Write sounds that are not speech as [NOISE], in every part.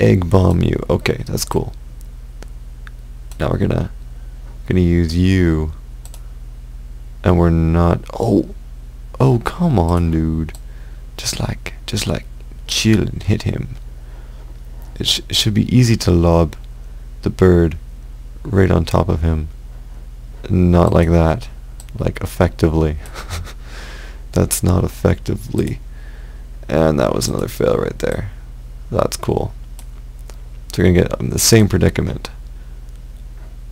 egg bomb you. Okay, that's cool. Now we're gonna gonna use you, and we're not. Oh, oh, come on, dude. Just like, just like, chill and hit him. It, sh it should be easy to lob the bird right on top of him. Not like that. Like effectively. [LAUGHS] That's not effectively. And that was another fail right there. That's cool. So we're gonna get um, the same predicament.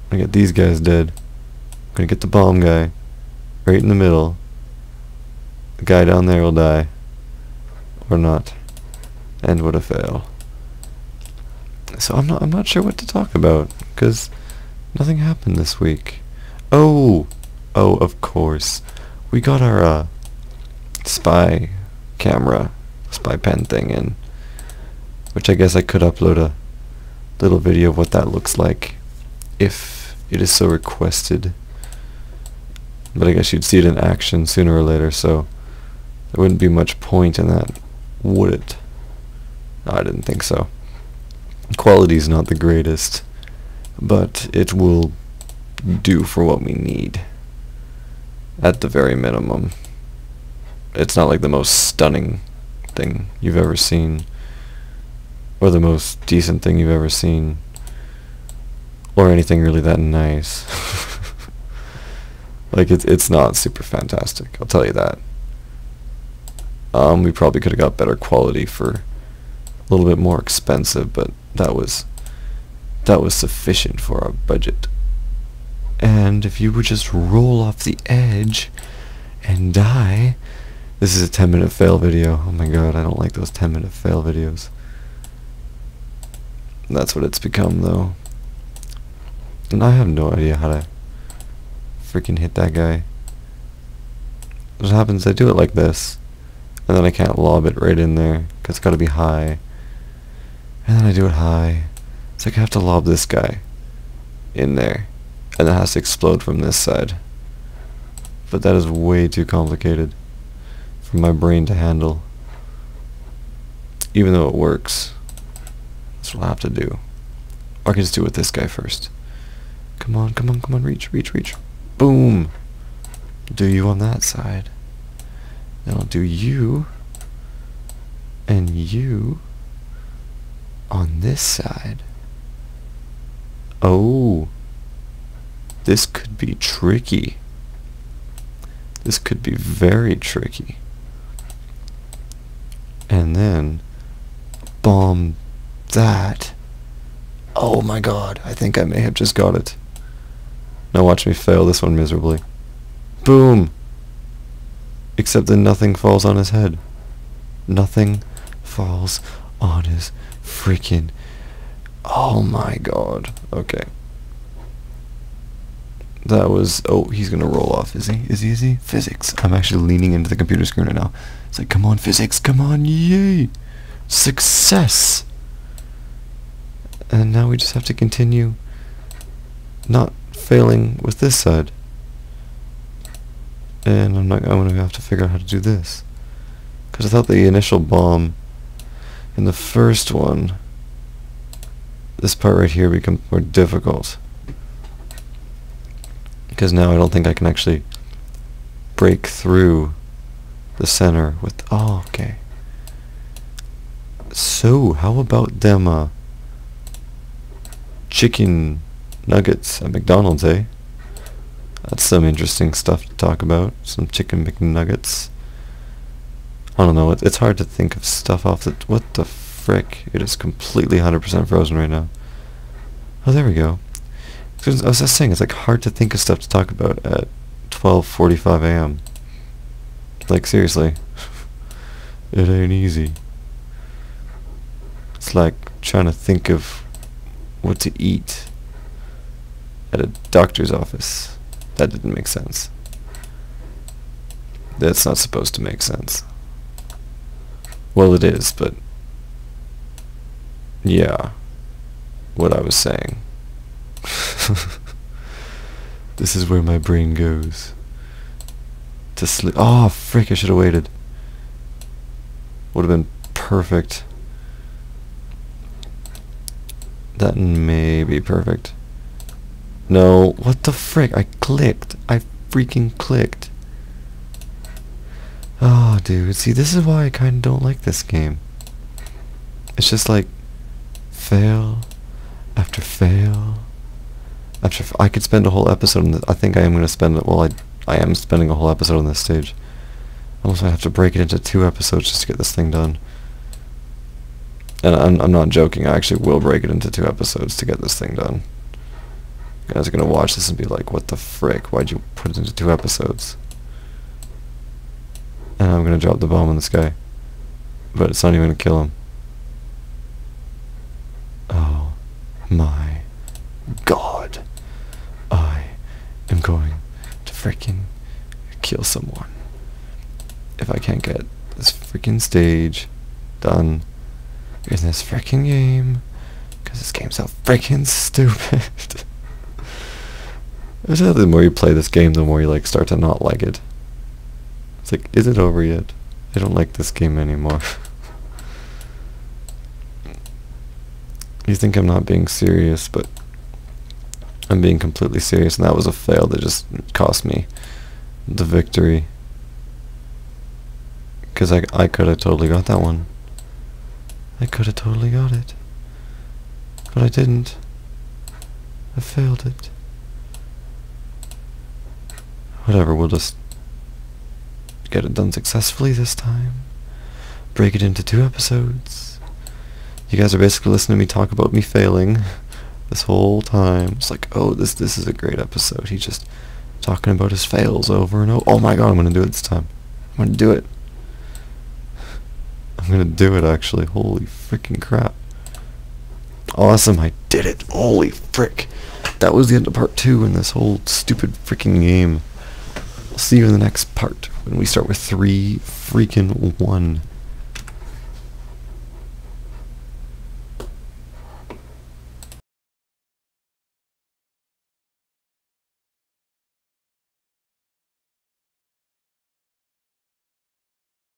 I'm gonna get these guys dead. I'm gonna get the bomb guy right in the middle. The guy down there will die. Or not. And what a fail. So I'm not I'm not sure what to talk about because nothing happened this week. Oh, oh, of course, we got our uh, spy camera, spy pen thing in, which I guess I could upload a little video of what that looks like if it is so requested. But I guess you'd see it in action sooner or later, so there wouldn't be much point in that, would it? No, I didn't think so. Quality is not the greatest, but it will do for what we need. At the very minimum. It's not like the most stunning thing you've ever seen, or the most decent thing you've ever seen, or anything really that nice. [LAUGHS] like it's it's not super fantastic. I'll tell you that. Um, we probably could have got better quality for a little bit more expensive, but that was that was sufficient for our budget. And if you would just roll off the edge and die, this is a 10 minute fail video. Oh my god, I don't like those 10 minute fail videos. That's what it's become though. And I have no idea how to freaking hit that guy. What happens, I do it like this, and then I can't lob it right in there, because it's got to be high. And then I do it high. It's like I have to lob this guy in there. And it has to explode from this side. But that is way too complicated for my brain to handle. Even though it works. That's what I'll have to do. Or I can just do it with this guy first. Come on, come on, come on, reach, reach, reach. Boom! Do you on that side. Then I'll do you. And you on this side. Oh. This could be tricky. This could be very tricky. And then bomb that. Oh my god, I think I may have just got it. Now watch me fail this one miserably. Boom! Except that nothing falls on his head. Nothing falls on his freaking... Oh my god. Okay. That was... Oh, he's gonna roll off, is he? Is he, is he? Physics. I'm actually leaning into the computer screen right now. It's like, come on, physics, come on, yay! Success! And now we just have to continue not failing with this side. And I'm not, I'm gonna have to figure out how to do this. Because I thought the initial bomb in the first one, this part right here becomes more difficult. Because now I don't think I can actually break through the center with... Oh, okay. So, how about them, uh, chicken nuggets at McDonald's, eh? That's some interesting stuff to talk about. Some chicken McNuggets. I don't know. It, it's hard to think of stuff off the... What the frick? It is completely 100% frozen right now. Oh, there we go. I was just saying, it's like hard to think of stuff to talk about at 12.45 a.m. Like, seriously. [LAUGHS] it ain't easy. It's like trying to think of what to eat at a doctor's office. That didn't make sense. That's not supposed to make sense. Well, it is, but... Yeah. What I was saying. [LAUGHS] this is where my brain goes. To sleep. Oh, frick, I should have waited. Would have been perfect. That may be perfect. No, what the frick? I clicked. I freaking clicked. Oh, dude. See, this is why I kind of don't like this game. It's just like fail after fail after f I could spend a whole episode on this. I think I am going to spend it. Well, I I am spending a whole episode on this stage. Almost I have to break it into two episodes just to get this thing done. And I'm I'm not joking. I actually will break it into two episodes to get this thing done. You guys are gonna watch this and be like, "What the frick? Why'd you put it into two episodes?" And I'm gonna drop the bomb in the sky, but it's not even gonna kill him. Oh my god! I am going to freaking kill someone if I can't get this freaking stage done in this freaking game. Because this game's so freaking [LAUGHS] stupid. the more you play this game, the more you like start to not like it. It's like, is it over yet? I don't like this game anymore. [LAUGHS] you think I'm not being serious, but I'm being completely serious, and that was a fail that just cost me the victory. Because I, I could have totally got that one. I could have totally got it. But I didn't. I failed it. Whatever, we'll just get it done successfully this time. Break it into two episodes. You guys are basically listening to me talk about me failing [LAUGHS] this whole time. It's like, oh, this this is a great episode. He's just talking about his fails over and over. Oh my god, I'm gonna do it this time. I'm gonna do it. I'm gonna do it actually. Holy freaking crap. Awesome, I did it. Holy frick. That was the end of part two in this whole stupid freaking game. I'll see you in the next part when we start with three freaking one.